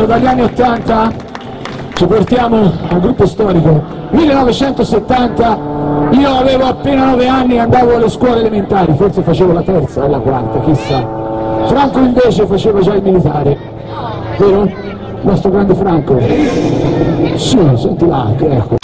indietro dagli anni 80 ci portiamo a un gruppo storico. 1970 io avevo appena 9 anni e andavo alle scuole elementari. Forse facevo la terza o la quarta chissà. Franco invece faceva già il militare. Vero? il nostro grande Franco. Sì, senti là, ecco.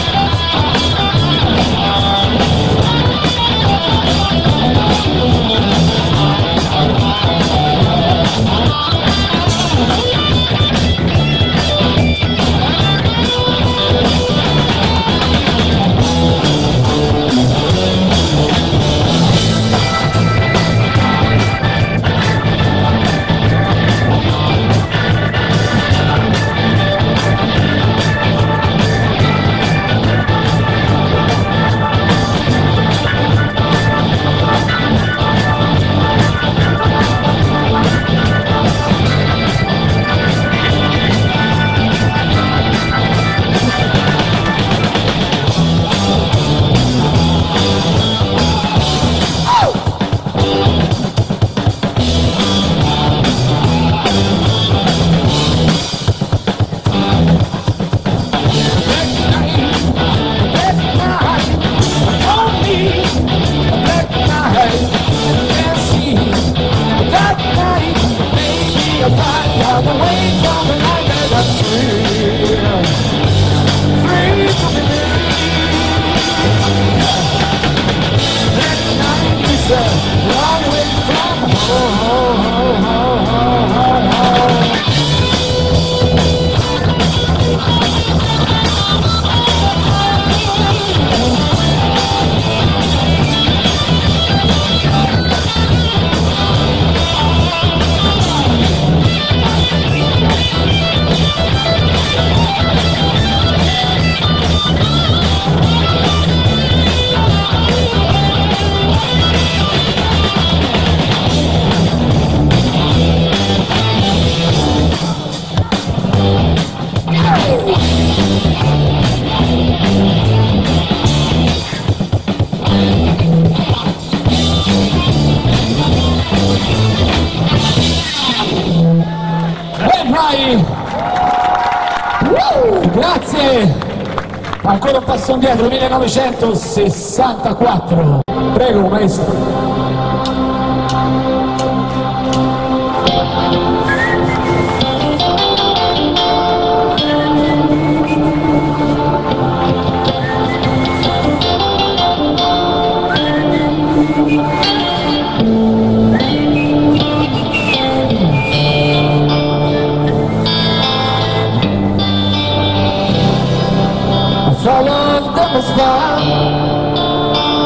ancora un passo indietro 1964 prego maestro. Of the Mustang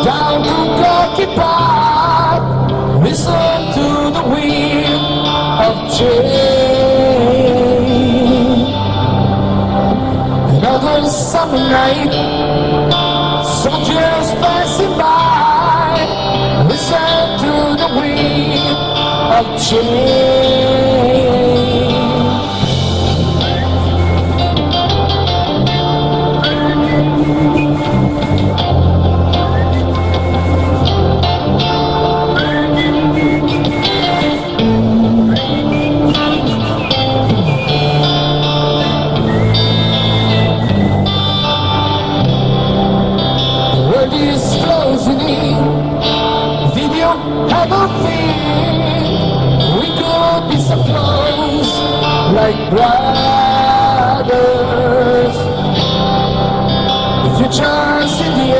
down to Gorky Park. Listen to the wind of change. Another summer night, soldiers passing by. Listen to the wind of change. melody is. Did you ever feel we could be so close, like brothers? The future's in the air.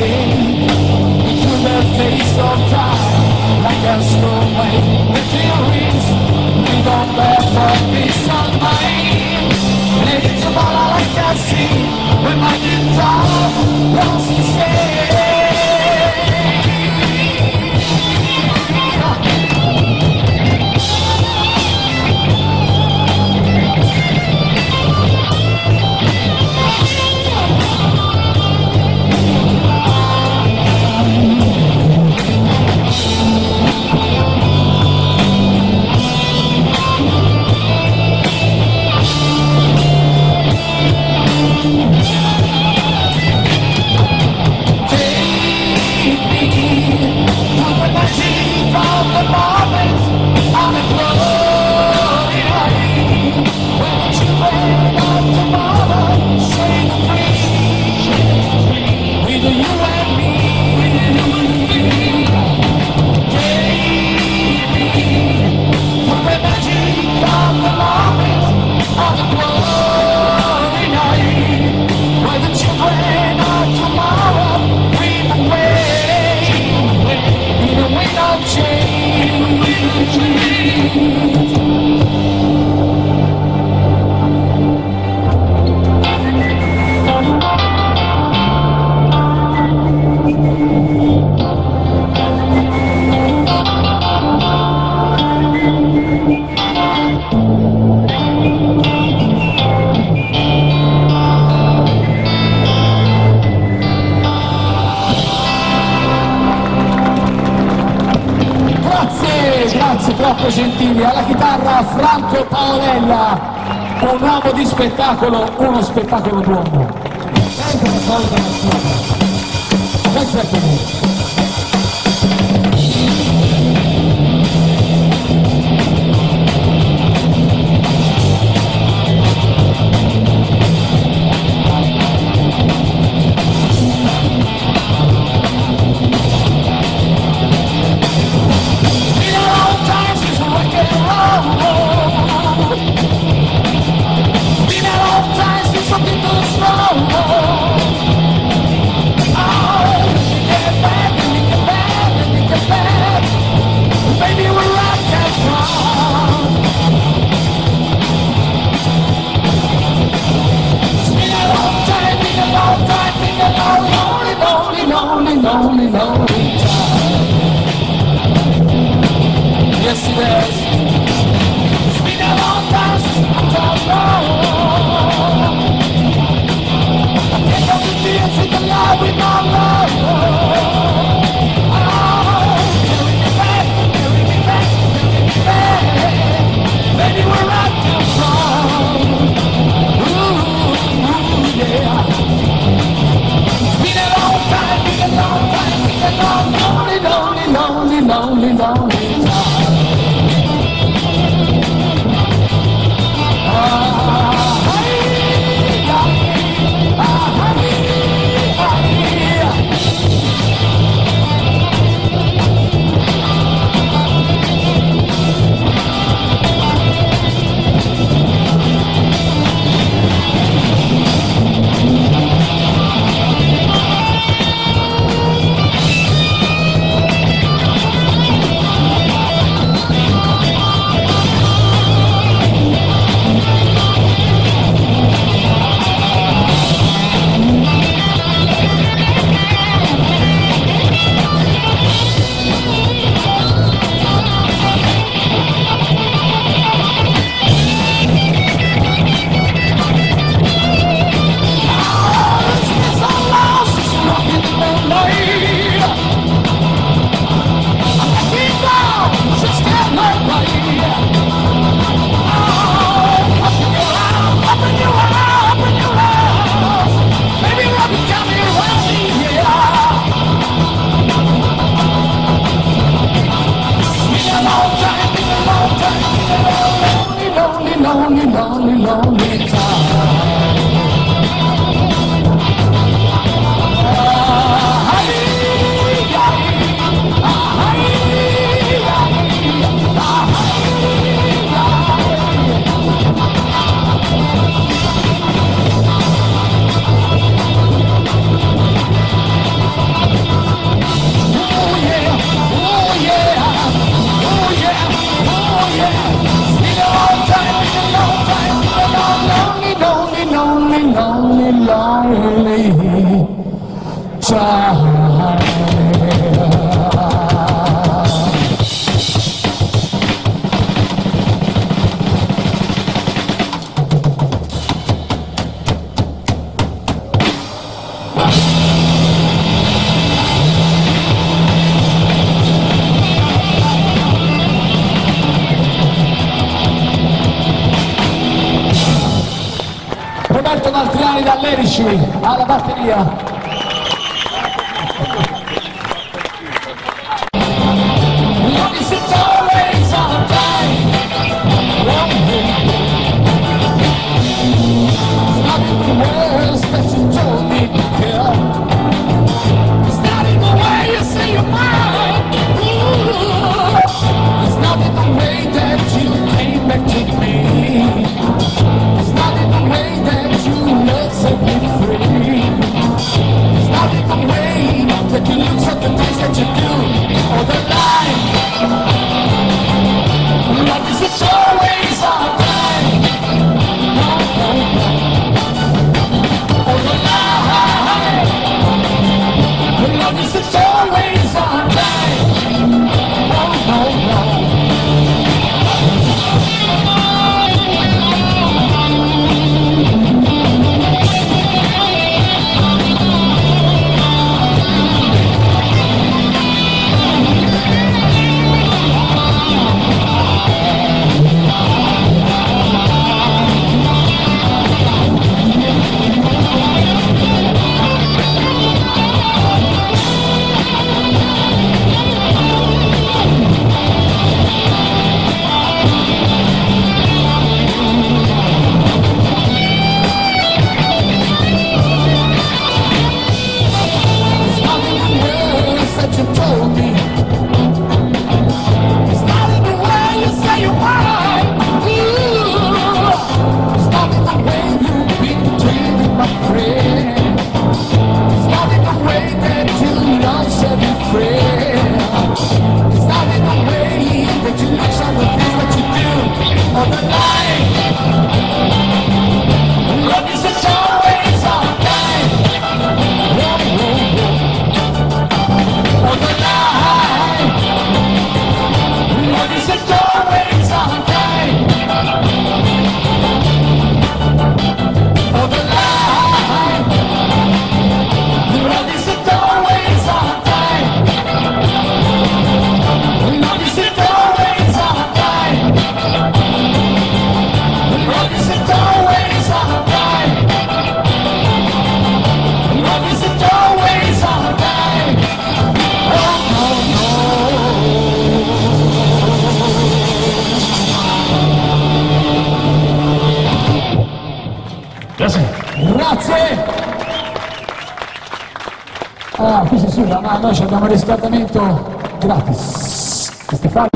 just to make the theories We don't bear for peace of mind And it's I can see When my guitar wants to stay Rocco Gentili, alla chitarra Franco Paolella, un uomo di spettacolo, uno spettacolo d'uomo. Sempre la solita lonely, lonely, lonely, lonely, lonely time. Merici alla batteria Taking out the things that you do. Abbiamo riscaldamento gratis. Stefano.